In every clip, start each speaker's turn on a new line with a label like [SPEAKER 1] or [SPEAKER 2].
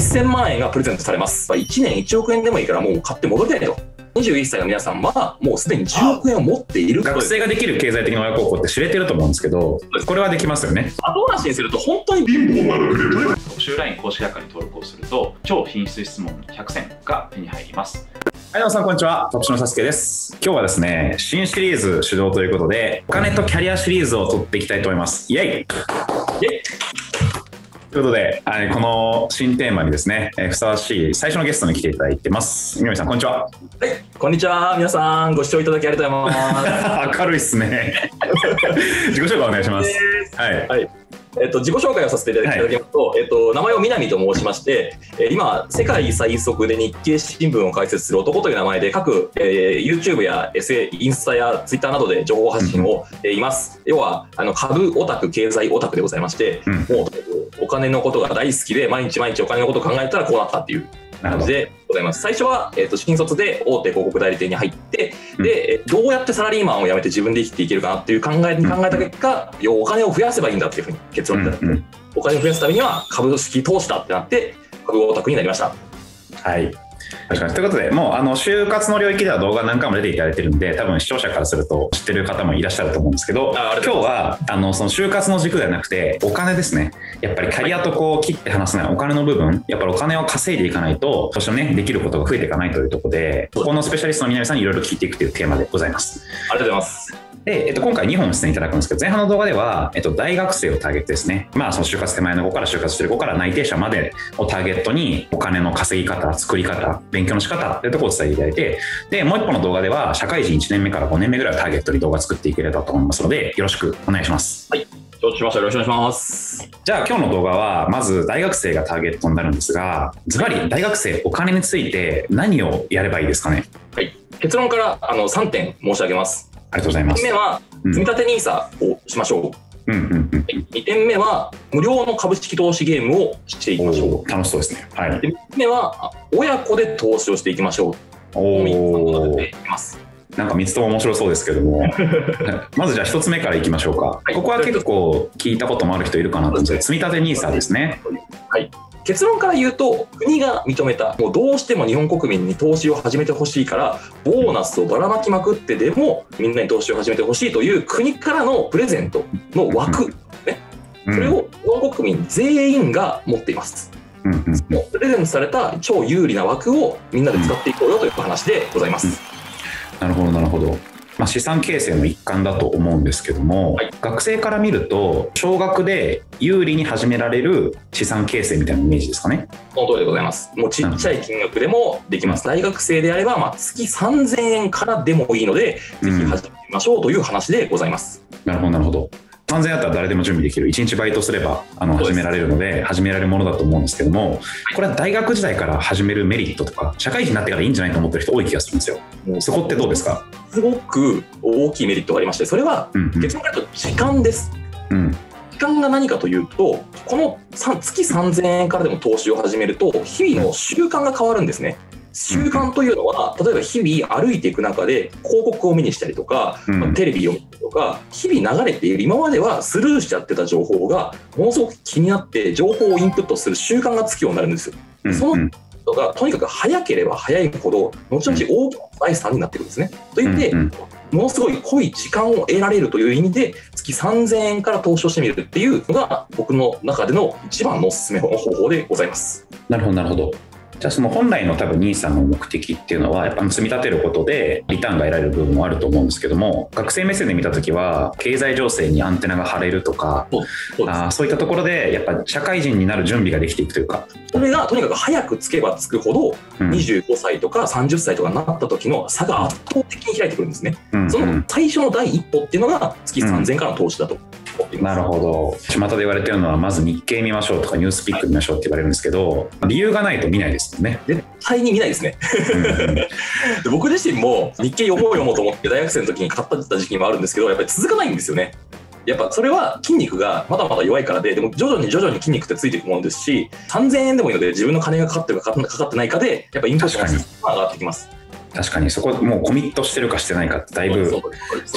[SPEAKER 1] 1000万円がプレゼントされます。1年1億円でもいいからもう買って戻りたいと。21歳の皆さんはもうすでに10億円を持っている
[SPEAKER 2] 学生ができる経済的な親孝行って知れてると思うんですけど、これはできますよね。
[SPEAKER 1] 後回しにすると本当に
[SPEAKER 3] 貧乏なので
[SPEAKER 4] 特集ライン公式アカに登録をすると超品質質問100選が手に入ります
[SPEAKER 2] はい、どうもさん、こんにちは。特殊のさすけです。今日はですね、新シリーズ主導ということで、お金とキャリアシリーズを取っていきたいと思います。イェイ
[SPEAKER 1] イェイ
[SPEAKER 2] ということで、あこの新テーマにですね、えーふさわしい最初のゲストに来ていただいてます。みなみさん、こんにちは。
[SPEAKER 1] はい、こんにちは。皆さん、ご視聴いただきありがとうございます。
[SPEAKER 2] 明るいっすね。自己紹介お願いします。はい。
[SPEAKER 1] はい。えっと、自己紹介をさせていただきますと、えっと、名前を南と申しまして、えー今、世界最速で日経新聞を解説する男という名前で、各、えー YouTube や SA、インスタや Twitter などで情報発信をしています。要は、あの株オタク、経済オタクでございまして、
[SPEAKER 2] うん
[SPEAKER 1] もう、お金のことが大好きで、毎日毎日お金のことを考えたらこうなったっていう。感じでございます。最初は、えっと新卒で大手広告代理店に入って、
[SPEAKER 2] うん
[SPEAKER 1] で、えどうやってサラリーマンを辞めて自分で生きていけるかなっていう考えに考えた結果、要はお金を増やせばいいんだっていうふうに結論になって、
[SPEAKER 2] うんうん
[SPEAKER 1] お金を増やすためには株式投資だってなって、株オタクになりました。
[SPEAKER 2] はい。確かにということで、もうあの就活の領域では動画何回も出ていただいてるんで、多分視聴者からすると知ってる方もいらっしゃると思うんですけど、今日はあのその就活の軸ではなくて、お金ですね。やっぱりキャリアとこう切って話せないお金の部分、やっぱりお金を稼いでいかないと、そしてね、できることが増えていかないというところで、ここのスペシャリストの皆さんにいろいろ聞いていくというテーマでございます。
[SPEAKER 1] ありがとうございます。
[SPEAKER 2] で、えっと、今回2本出演いただくんですけど、前半の動画では、えっと、大学生をターゲットですね。まあ、その就活手前の子から就活してる子から内定者までをターゲットに、お金の稼ぎ方、作り方、勉強の仕方っていうところを伝えていただいて、で、もう一本の動画では、社会人1年目から5年目ぐらいをターゲットに動画作っていければと思いますので、よろしくお願いします。
[SPEAKER 1] 承知しました。よろしくお願いします。
[SPEAKER 2] じゃあ、今日の動画は、まず大学生がターゲットになるんですが、ズバリ大学生、お金について何をやればいいですかね？
[SPEAKER 1] はい。結論からあの3点申し上げます。
[SPEAKER 2] ありがとうございま
[SPEAKER 1] 1
[SPEAKER 2] す。
[SPEAKER 1] 点目は、
[SPEAKER 2] うん
[SPEAKER 1] 積立 NISA をしましょう。
[SPEAKER 2] うんうんうん。
[SPEAKER 1] 2点目は、無料の株式投資ゲームをしていきましょう。
[SPEAKER 2] 楽しそうですね。はい。
[SPEAKER 1] で3つ目は、親子で投資をしていきましょう。
[SPEAKER 2] おー
[SPEAKER 1] 3つでいきます。
[SPEAKER 2] なんか3つとも面白そうですけども まずじゃあ1つ目からいきましょうか、
[SPEAKER 1] はい
[SPEAKER 2] ここは結構聞いたこともある人いるかなと思うんですけど積み立て NISA ですね
[SPEAKER 1] はい。結論から言うと、国が認めた、もうどうしても日本国民に投資を始めてほしいから、ボーナスをばらまきまくってでも、みんなに投資を始めてほしいという国からのプレゼントの枠、
[SPEAKER 2] うん。
[SPEAKER 1] それを日本国民全員が持っています。プレゼントされた超有利な枠をみんなで使っていこうよという話でございます。
[SPEAKER 2] なるほどなるほど、まあ、資産形成の一環だと思うんですけども、
[SPEAKER 1] はい
[SPEAKER 2] 学生から見ると少額で有利に始められる資産形成みたいなイメージですかね
[SPEAKER 1] その通りでございます。もうちっちゃい金額でもできます。大学生であれば、まあ、月3000円からでもいいので、ぜひ始めましょうという話でございます。
[SPEAKER 2] なるほどなるほど3000円あったら誰でも準備できる。1日バイトすればあの始められるので始められるものだと思うんですけどもこれは大学時代から始めるメリットとか社会人になってからいいんじゃないと思ってる人多い気がするんですよ。そこってどうですか？
[SPEAKER 1] すごく大きいメリットがありまして、それは
[SPEAKER 2] うんうん。
[SPEAKER 1] 結論から言うと時間です。
[SPEAKER 2] うん。
[SPEAKER 1] 時間が何かというと、この月3000円からでも投資を始めると、日々の習慣が変わるんですね。習慣というのは、例えば日々歩いていく中で広告を目にしたりとか、テレビを見たりとか、日々流れている、今まではスルーしちゃってた情報が、ものすごく気になって、情報をインプットする習慣がつくようになるんですよ。
[SPEAKER 2] うん
[SPEAKER 1] その
[SPEAKER 2] うん
[SPEAKER 1] 人がとにかく早ければ早いほど、後々大きな財産になってくるんですね。と言って、ものすごい濃い時間を得られるという意味で、月3000円から投資をしてみるっていうのが、僕の中での一番のおすすめの方法でございます。
[SPEAKER 2] なるほどなるほどじゃあその本来の多分 NISA の目的っていうのはやっぱ積み立てることでリターンが得られる部分もあると思うんですけども学生目線で見た時は経済情勢にアンテナが張れるとか
[SPEAKER 1] そ
[SPEAKER 2] あーそういったところでやっぱ社会人になる準備ができていくというか、
[SPEAKER 1] それがとにかく早くつけばつくほど、
[SPEAKER 2] うん
[SPEAKER 1] 25歳とか30歳とかになった時の差が圧倒的に開いてくるんですね。
[SPEAKER 2] うん
[SPEAKER 1] その
[SPEAKER 2] うん
[SPEAKER 1] 最初の第一歩っていうのが月3000円からの投資だと思っています。
[SPEAKER 2] なるほど。巷で言われてるのはまず日経見ましょうとかニュースピック見ましょうって言われるんですけど理由がないと見ないですもんね。
[SPEAKER 1] 絶対に見ないですね。
[SPEAKER 2] うん
[SPEAKER 1] 僕自身も日経読もう読もうと思って大学生の時に買った時期もあるんですけどやっぱり続かないんですよね。やっぱそれは筋肉がまだまだ弱いからででも徐々に徐々に筋肉ってついていくものですし3000円でもいいので自分の金がかかってるかかかってないかでやっぱインプットが上がってきます
[SPEAKER 2] 確かにそこもうコミットしてるかしてないかってだいぶ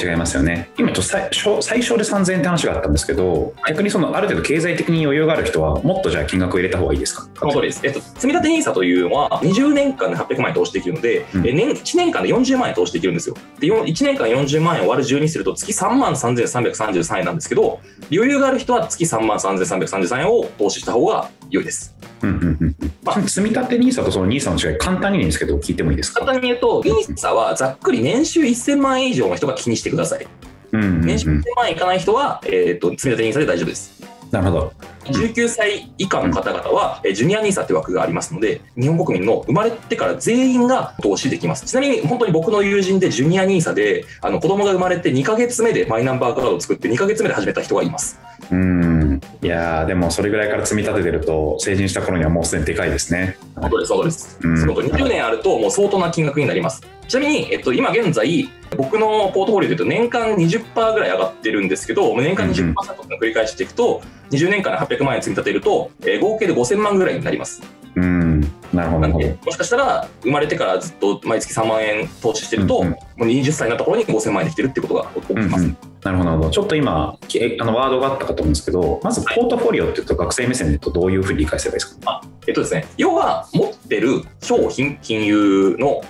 [SPEAKER 2] 違いますよね。今ちょっと最初最小で3000円って話があったんですけど、逆にそのある程度経済的に余裕がある人はもっとじゃあ金額を入れた方がいいですか？
[SPEAKER 1] その通りです。えっと、積立 NISA というのは20年間で800万円投資できるので、
[SPEAKER 2] うん
[SPEAKER 1] え年1年間で40万円投資できるんですよ。で、よ1年間40万円を割る12すると月3万3333円なんですけど、余裕がある人は月3万3333円を投資した方が良いです。
[SPEAKER 2] うんうんうん
[SPEAKER 1] まあ
[SPEAKER 2] 積み立て NISA とその NISA の違い簡単にでいいんですけど聞いてもいいですか？
[SPEAKER 1] 簡単に言うと、NISA はざっくり年収1000万円以上の人が気にしてください。
[SPEAKER 2] うんうんうん
[SPEAKER 1] 年収1000万円いかない人は、えっと積み立て NISA で大丈夫です。
[SPEAKER 2] なるほど。
[SPEAKER 1] 19歳以下の方々は、えージュニア NISA って枠がありますので、日本国民の生まれてから全員が投資できます。ちなみに本当に僕の友人でジュニア NISA で、あの子供が生まれて2ヶ月目でマイナンバーカードを作って2ヶ月目で始めた人がいます。
[SPEAKER 2] うんいやーでもそれぐらいから積み立ててると成人した頃にはもうすでにでかいですね。
[SPEAKER 1] 本当です、本当です。
[SPEAKER 2] うん
[SPEAKER 1] その20年あるともう相当な金額になります。ちなみに、えっと、今現在、僕のポートフォリオで言うと年間20%ぐらい上がってるんですけど、年間20%っていうのを繰り返していくと、20年間で800万円積み立てると、えー合計で5000万ぐらいになります。
[SPEAKER 2] うんなるほど
[SPEAKER 1] もしかしたら生まれてからずっと毎月3万円投資してると、
[SPEAKER 2] うんうん
[SPEAKER 1] もう20歳になった頃に5000万円できてるってことが起きます。
[SPEAKER 2] うんうんなるほどちょっと今あのワードがあったかと思うんですけどまずポートフォリオって言うと学生目線で言うとどういうふうに理解すればいいですか？
[SPEAKER 1] えっとですね、要は持ってる商品、金融の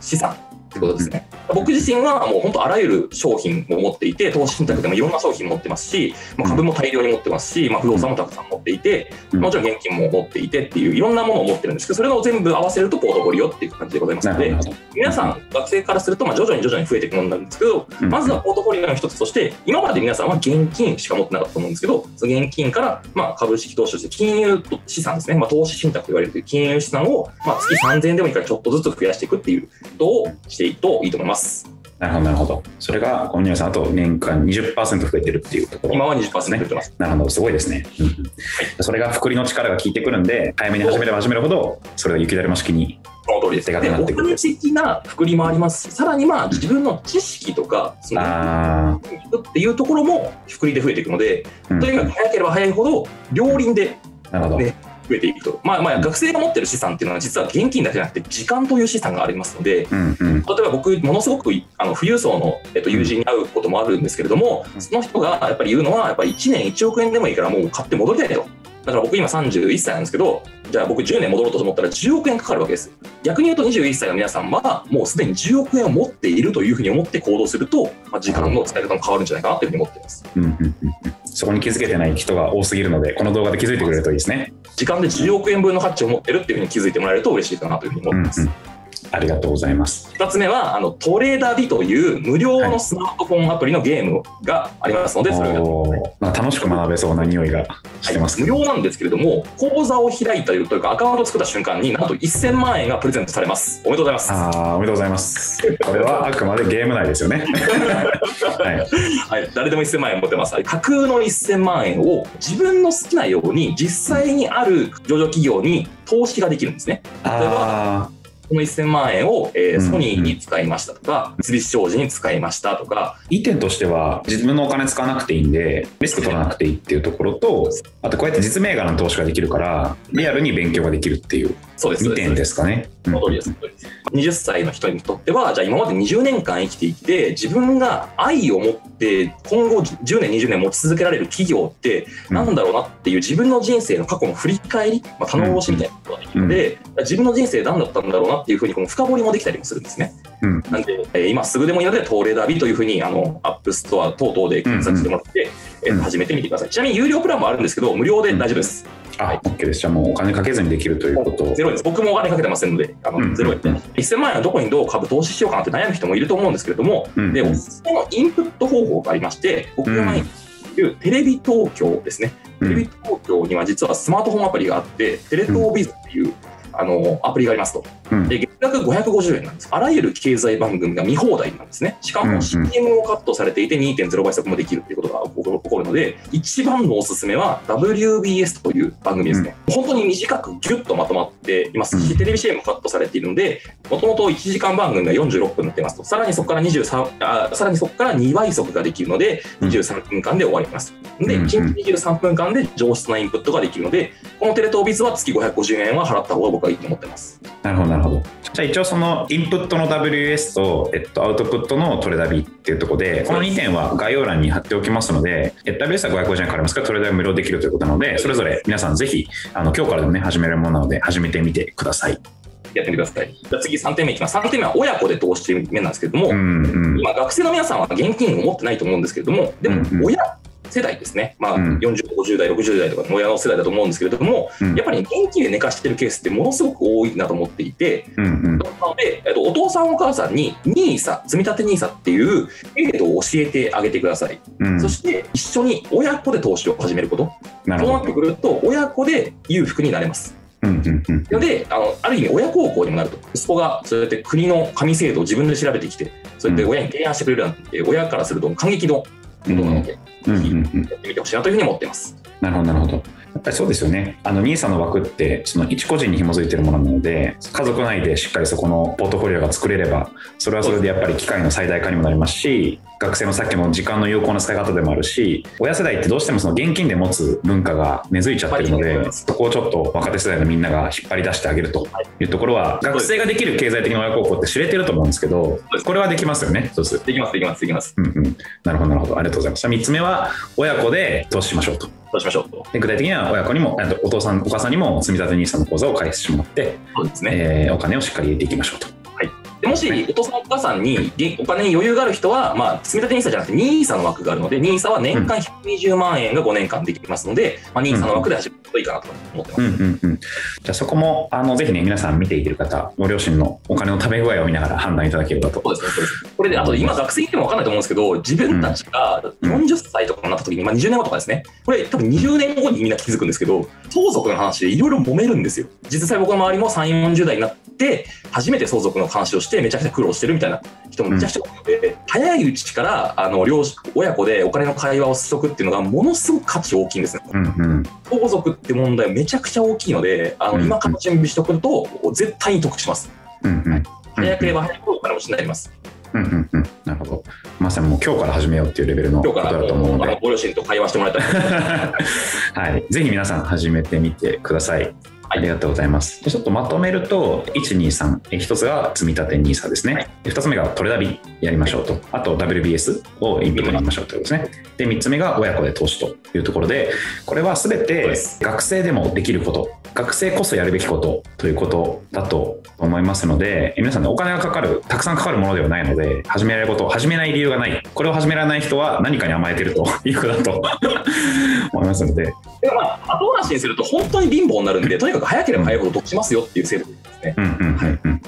[SPEAKER 1] 資産ってことですね。僕自身はもう本当あらゆる商品を持っていて、投資信託でもいろんな商品持ってますし、まあ株も大量に持ってますし、まあ、不動産もたくさん持っていて、
[SPEAKER 2] うん。
[SPEAKER 1] もちろん現金も持っていてっていういろんなものを持ってるんですけど、それを全部合わせるとポートフォリオっていう感じでございますので皆さん、学生からすると、まあ徐々に徐々に増えていくものなんですけど、
[SPEAKER 2] うん。
[SPEAKER 1] まずはポートフォリオの一つとして、今まで皆さんは現金しか持ってなかったと思うんですけど、その現金から、まあ、株式投資として金融資産ですね、まあ、投資信託と言われる金融資産を、まあ、月3000円でもいいからちょっとずつ増やしていくっていうことをしていくといいと思います。
[SPEAKER 2] なるほどなるほど。それがこの皆さんあと年間20%増えてるっていうところ。
[SPEAKER 1] 今は20%増えてます。
[SPEAKER 2] なるほどすごいですね、うんうん。それが福利の力が効いてくるんで早めに始めれば始めるほどそれが雪だるま式に
[SPEAKER 1] その通りです。
[SPEAKER 2] 手
[SPEAKER 1] で、
[SPEAKER 2] 軽になってくる。
[SPEAKER 1] お金的な福利もありますし、さらにまあ自分の知識とか、その
[SPEAKER 2] あ
[SPEAKER 1] っていうところも福利で増えていくので、とにかく早ければ早いほど、両輪で
[SPEAKER 2] なるほど、
[SPEAKER 1] ね増えていくと。まあまあ、学生が持ってる資産っていうのは実は現金だけじゃなくて時間という資産がありますので、
[SPEAKER 2] うんうん
[SPEAKER 1] 例えば僕、ものすごくあの富裕層の、えっと、友人に会うこともあるんですけれども、
[SPEAKER 2] うん
[SPEAKER 1] その人がやっぱり言うのは、やっぱり1年1億円でもいいからもう買って戻りたいと。だから僕今31歳なんですけど、じゃあ僕10年戻ろうと思ったら10億円かかるわけです。逆に言うと21歳の皆さんはもうすでに10億円を持っているというふうに思って行動すると、まあ、時間の使い方も変わるんじゃないかなというふうに思っています。
[SPEAKER 2] うんうんうんうんそこに気づけてない人が多すぎるのでこの動画で気づいてくれるといいですね、
[SPEAKER 1] 時間で10億円分の価値を持ってるっていうふうに気づいてもらえると嬉しいかなというふうに思ってます。
[SPEAKER 2] うんうんありがとうございます。
[SPEAKER 1] 2つ目はあのトレーダービという無料のスマートフォンアプリのゲームがありますので、それをやってください。
[SPEAKER 2] おーなんか楽しく学べそうな匂いがしてます。
[SPEAKER 1] 無料なんですけれども、口座を開いたというか、アカウントを作った瞬間に、なんと1000万円がプレゼントされます。おめでとうございます。
[SPEAKER 2] あーおめでとうございます。これはあくまでゲーム内ですよね。はい。
[SPEAKER 1] はい、誰でも1000万円持ってます。架空の1000万円を自分の好きなように、実際にある上場企業に投資ができるんですね。
[SPEAKER 2] あ
[SPEAKER 1] この1000万円を、えー
[SPEAKER 2] うん
[SPEAKER 1] ソニーに使いましたとか、三菱商事に使いましたとか、
[SPEAKER 2] ーいい点としては自分のお金使わなくていいんでリスク取らなくていいっていうところとあとこうやって実銘柄の投資ができるからリアルに勉強ができるっていう
[SPEAKER 1] そうです。
[SPEAKER 2] 2点ですかね
[SPEAKER 1] その通りです。20歳の人にとっては、じゃあ今まで20年間生きていて、自分が愛を持って、今後10年、20年持ち続けられる企業って、
[SPEAKER 2] うん
[SPEAKER 1] なんだろうなっていう自分の人生の過去の振り返り、まあ、棚卸しみたいなことができるので、自分の人生何だったんだろうなっていうふうにこの深掘りもできたりもするんですね。
[SPEAKER 2] うん
[SPEAKER 1] なんで、えー今すぐでもいいので、トーレーダービというふうに、あの、アップストア等々で検索してもらって、えー
[SPEAKER 2] うん
[SPEAKER 1] 始めてみてください。ちなみに有料プランもあるんですけど、無料で大丈夫です。
[SPEAKER 2] あ OK ですじゃあもうお金かけずにできるということを
[SPEAKER 1] ゼロです。僕もお金かけてませんので、あの
[SPEAKER 2] うん
[SPEAKER 1] ゼロ円で。1000万円はどこにどう株投資しようかなって悩む人もいると思うんですけれども、
[SPEAKER 2] うん
[SPEAKER 1] で、おすすめのインプット方法がありまして、僕が毎日言うテレビ東京ですね。
[SPEAKER 2] うん
[SPEAKER 1] テレビ東京には実はスマートフォンアプリがあって、テレ東ビズっていう、あのアプリがありますと。
[SPEAKER 2] うん
[SPEAKER 1] で月額550円なんです。あらゆる経済番組が見放題なんですね。しかも
[SPEAKER 2] うんうん
[SPEAKER 1] CM もカットされていて2.0倍速もできるということが起こるので、一番のおすすめは WBS という番組ですね。本当に短くギュッとまとまっていますし、
[SPEAKER 2] うん
[SPEAKER 1] テレビ CM もカットされているので、もともと1時間番組が46分になってますと、さらにそこから23あさらにそこから2倍速ができるので、
[SPEAKER 2] うん
[SPEAKER 1] 23分間で終わります。で、
[SPEAKER 2] うんうん
[SPEAKER 1] 1日23分間で上質なインプットができるので、このテレ東ビズは月550円は払った方が僕はいいと思ってます。
[SPEAKER 2] なるほど、なるほど。じゃあ一応そのインプットの WS と、えっと、アウトプットのトレダビっていうところで、この2点は概要欄に貼っておきますので、え WS は550円かかりますから、トレダビ無料できるということなので、それぞれ皆さんぜひ、あの今日からでもね、始めるものなので、始めてみてください。
[SPEAKER 1] やってみてください。じゃあ次3点目いきます。3点目は親子で投資という面なんですけれども、
[SPEAKER 2] うんうん。
[SPEAKER 1] 今学生の皆さんは現金を持ってないと思うんですけれども、でも
[SPEAKER 2] うんうん
[SPEAKER 1] 親世代ですね、まあ、
[SPEAKER 2] うん
[SPEAKER 1] 40、50代、60代とかの親の世代だと思うんですけれども、
[SPEAKER 2] うん
[SPEAKER 1] やっぱり現金で寝かしてるケースってものすごく多いなと思っていて。なので、えっと、お父さんお母さんに NISA、積み立て NISA っていう制度を教えてあげてください。
[SPEAKER 2] うん
[SPEAKER 1] そして一緒に親子で投資を始めること。そうなってくると、親子で裕福になれます。
[SPEAKER 2] うんうんうん。
[SPEAKER 1] のであの、ある意味親孝行にもなると。息子がそうやって国の紙制度を自分で調べてきて、そうやって親に提案してくれるなんて、親からすると感激のことなので、
[SPEAKER 2] うんうんうん。
[SPEAKER 1] やってみてほしいなというふうに思っています。
[SPEAKER 2] なるほど、なるほど。やっぱりそうですよね。あの NISA の枠ってその一個人に紐づいてるものなので、家族内でしっかりそこのポートフォリオが作れれば、それはそれでやっぱり機会の最大化にもなりますし、学生のさっきの時間の有効な使い方でもあるし、親世代ってどうしてもその現金で持つ文化が根付いちゃってるので、そこをちょっと若手世代のみんなが引っ張り出してあげるというところは、学生ができる経済的な親孝行って知れてると思うんですけど、これはできますよね、一つ。
[SPEAKER 1] できます、できます、できます。
[SPEAKER 2] うんうん。なるほど、なるほど。ありがとうございます。3つ目は、親子で投資しましょうと。
[SPEAKER 1] どうしましょうと。
[SPEAKER 2] で具体的には親子にも、お父さん、お母さんにも積み立て NISA の口座を開設してもらって、
[SPEAKER 1] そうですね。
[SPEAKER 2] えーお金をしっかり入れていきましょうと。
[SPEAKER 1] でもし、お父さんお母さんに現お金に余裕がある人は、まあ、積み立て NISA じゃなくて NISA の枠があるので、NISA は年間120万円が5年間できますので、まあ、NISA の枠で始めるといいかなと思ってます。
[SPEAKER 2] うんうんうん。じゃあそこも、あの、ぜひね、皆さん見ていてる方、ご両親のお金のため具合を見ながら判断いただければと。
[SPEAKER 1] そうですね、そうです。これで、あと今学生いても分かんないと思うんですけど、自分たちが40歳とかになった時に、まあ20年後とかですね、これ多分20年後にみんな気づくんですけど、相続の話でいろいろ揉めるんですよ。実際僕の周りも3、40代になって、初めて相続の話をして、めちゃくちゃ苦労してるみたいな人もめちゃくちゃ多いので、早いうちから、あの、両親、親子でお金の会話をしとくっていうのが、ものすごく価値大きいんですね。
[SPEAKER 2] うんうん。
[SPEAKER 1] 相続って問題めちゃくちゃ大きいので、あの、
[SPEAKER 2] うん
[SPEAKER 1] 今から準備しておくと、絶対に得します。
[SPEAKER 2] うんうん。
[SPEAKER 1] 早ければ早くお金持ちになります。
[SPEAKER 2] うんうんうん。なるほど。まさにもう今日から始めようっていうレベルのことだと思うので。
[SPEAKER 1] ご両親と会話してもらいたい。
[SPEAKER 2] はい。ぜひ皆さん始めてみてください。ありがとうございます。ちょっとまとめると、1、2、3。え一つが積み立て NISA ですね。で二つ目がトレダビやりましょうと。あと WBS をインプットにしましょうということですね。で、3つ目が親子で投資というところで、これは全て学生でもできること、学生こそやるべきことということだと思いますので、え皆さんね、お金がかかる、たくさんかかるものではないので、始められること、始めない理由がない。これを始められない人は何かに甘えてるということだと 思いますので、
[SPEAKER 1] でもまあ、後回しにすると本当に貧乏になるんで、とにかく早ければ早いほど得しますよっていう制度ですね。
[SPEAKER 2] うんうんうんうん。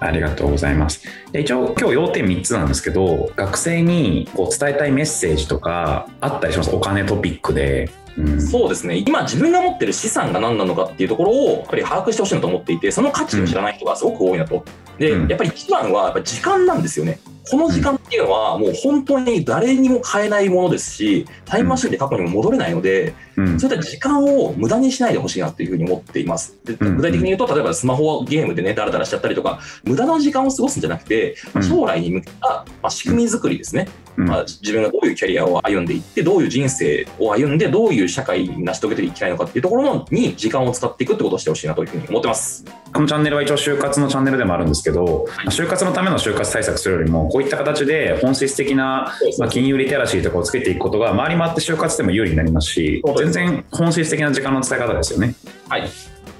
[SPEAKER 2] ありがとうございます。で一応今日要点3つなんですけど、学生にこう伝えたいメッセージとかあったりします？お金トピックで。うん
[SPEAKER 1] そうですね。今自分が持ってる資産が何なのかっていうところをやっぱり把握してほしいなと思っていて、その価値を知らない人がすごく多いなと。で、
[SPEAKER 2] うん
[SPEAKER 1] やっぱり一番はやっぱ時間なんですよね。この時間っていうのはもう本当に誰にも買えないものですし、タイムマシンで過去にも戻れないので、
[SPEAKER 2] うん
[SPEAKER 1] そういった時間を無駄にしないでほしいなっていうふうに思っています。で
[SPEAKER 2] うん
[SPEAKER 1] 具体的に言うと、例えばスマホゲームでね、ダラダラしちゃったりとか、無駄な時間を過ごすんじゃなくて、将来に向けた、まあ、仕組み作りですね。
[SPEAKER 2] うん
[SPEAKER 1] まあ、自分がどういうキャリアを歩んでいって、どういう人生を歩んで、どういう社会に成し遂げていきたいのかっていうところのに時間を使っていくってことをしてほしいなというふうに思ってます。
[SPEAKER 2] このチャンネルは一応就活のチャンネルでもあるんですけど、まあ就活のための就活対策するよりも、こういった形で本質的な、まあ、金融リテラシーとかをつけていくことが、回り回って就活でも有利になりますし全然本質的な時間の使い方ですよね。
[SPEAKER 1] はい。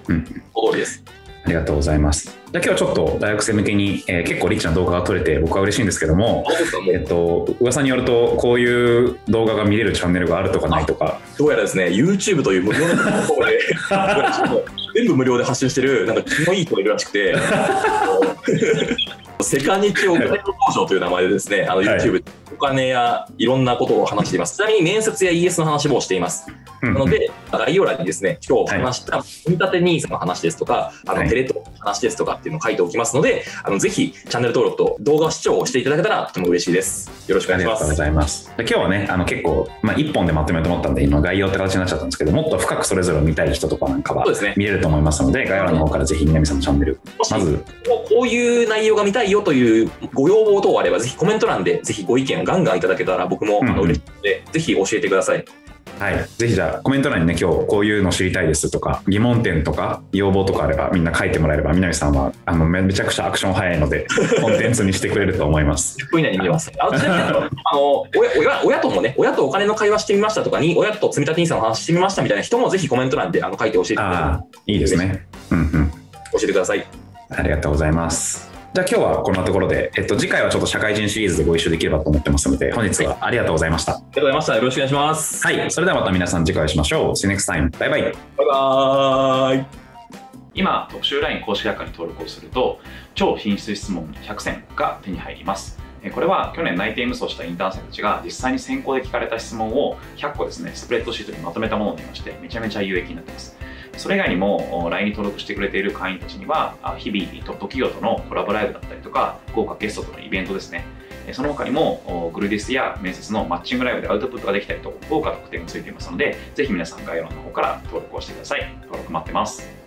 [SPEAKER 2] うん
[SPEAKER 1] お通りです。
[SPEAKER 2] ありがとうございます。じゃあ今日はちょっと大学生向けに、えー結構リッチな動画が撮れて僕は嬉しいんですけども、えっ
[SPEAKER 1] う、
[SPEAKER 2] と、噂によるとこういう動画が見れるチャンネルがあるとかないとか、
[SPEAKER 1] どうやらですね、YouTube という無料のプラットフォームで、全部無料で発信してる、なんか気のいい人がいるらしくて、セカニチお金の道場という名前でですね、あの
[SPEAKER 2] はい
[SPEAKER 1] YouTube でお金やいろんなことを話しています。ちなみに面接や ES の話もしています。
[SPEAKER 2] うん
[SPEAKER 1] なので、概要欄にですね、今日話した積み立て NISA の話ですとか、あ
[SPEAKER 2] はい
[SPEAKER 1] のテレ東の話ですとかっていうのを書いておきますので、あのぜひチャンネル登録と動画視聴をしていただけたらとても嬉しいです。よろしくお
[SPEAKER 2] ありがとうご
[SPEAKER 1] 願いします。
[SPEAKER 2] ざいます。で今日はね、あの結構、まあ、1本でまとめようと思ったんで、今概要って形になっちゃったんですけど、もっと深くそれぞれを見たい人とかなんかは
[SPEAKER 1] そうですね。
[SPEAKER 2] 見れると思います。ので、概要欄の方からぜひ南さんのチャンネル、まず、
[SPEAKER 1] こういう内容が見たいよというご要望等あれば、ぜひコメント欄でぜひご意見をガンガンいただけたら僕もあの
[SPEAKER 2] うん。うん
[SPEAKER 1] 嬉しいので、ぜひ教えてください。
[SPEAKER 5] はい。ぜひじゃあコメント欄にね、今日こういうの知りたいですとか、疑問点とか、要望とかあればみんな書いてもらえれば、南さんはあのめめちゃくちゃアクション早いので、コンテンツにしてくれると思います。
[SPEAKER 1] 10分以内に見れます。あのちなみにあの親親親ともね、親とお金の会話してみましたとかに、親と積み立て NISA の話してみましたみたいな人もぜひコメント欄であの書いて教えてくださ
[SPEAKER 5] ああ、いいですね。うんうん。
[SPEAKER 1] い。教えてください。
[SPEAKER 5] ありがとうございます。じゃあ今日はこんなところで、えっと、次回はちょっと社会人シリーズでご一緒できればと思ってますので、本日はありがとうございました。
[SPEAKER 1] ありがとうございました。よろしくお願いします。
[SPEAKER 5] はい。それではまた皆さん次回お会いしましょう。See you next time. バイバイ。
[SPEAKER 1] バイバーイ。
[SPEAKER 2] 今特集 LINE 公式アカに登録をすると超品質質問100選が手に入りますえこれは去年内定無双したインターン生たちが実際に先行で聞かれた質問を100個ですねスプレッドシートにまとめたものになりましてめちゃめちゃ有益になってますそれ以外にも LINE に登録してくれている会員たちには日々トップ企業とのコラボライブだったりとか豪華ゲストとのイベントですね。その他にもグルディスや面接のマッチングライブでアウトプットができたりと豪華特典がついていますのでぜひ皆さん概要欄の方から登録をしてください。登録待ってます。